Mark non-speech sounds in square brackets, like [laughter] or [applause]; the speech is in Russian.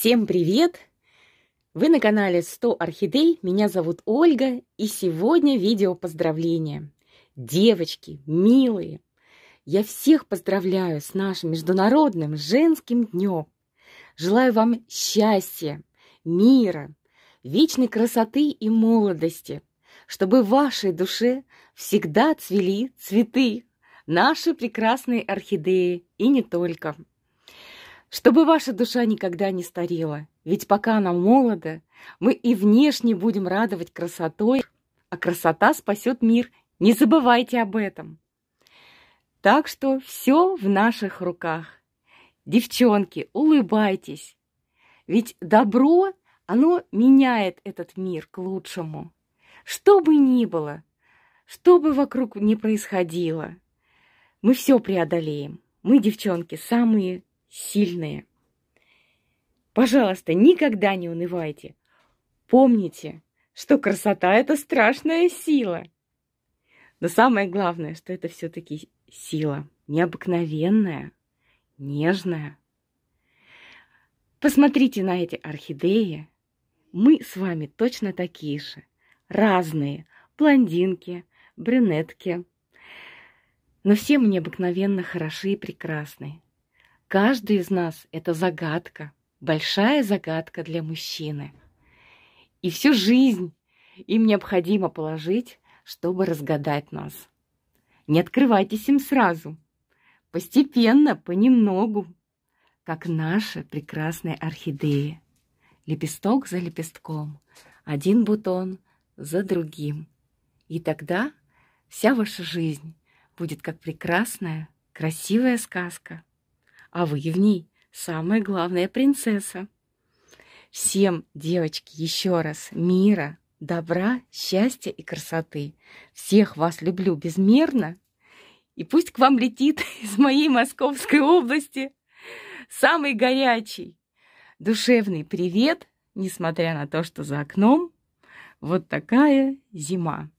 Всем привет! Вы на канале 100 Орхидей, меня зовут Ольга, и сегодня видео поздравления. Девочки, милые, я всех поздравляю с нашим Международным женским днем. Желаю вам счастья, мира, вечной красоты и молодости, чтобы в вашей душе всегда цвели цветы, наши прекрасные орхидеи, и не только. Чтобы ваша душа никогда не старела, ведь пока она молода, мы и внешне будем радовать красотой, а красота спасет мир. Не забывайте об этом. Так что все в наших руках. Девчонки, улыбайтесь. Ведь добро, оно меняет этот мир к лучшему. Что бы ни было, что бы вокруг ни происходило, мы все преодолеем. Мы, девчонки, самые сильные. Пожалуйста, никогда не унывайте. Помните, что красота – это страшная сила. Но самое главное, что это все-таки сила необыкновенная, нежная. Посмотрите на эти орхидеи. Мы с вами точно такие же. Разные. Блондинки, брюнетки. Но все мы необыкновенно хороши и прекрасны. Каждый из нас — это загадка, большая загадка для мужчины. И всю жизнь им необходимо положить, чтобы разгадать нас. Не открывайтесь им сразу. Постепенно, понемногу, как наши прекрасные орхидеи. Лепесток за лепестком, один бутон за другим. И тогда вся ваша жизнь будет как прекрасная, красивая сказка а вы в ней самая главная принцесса. Всем, девочки, еще раз мира, добра, счастья и красоты. Всех вас люблю безмерно. И пусть к вам летит [laughs] из моей Московской области самый горячий, душевный привет, несмотря на то, что за окном вот такая зима.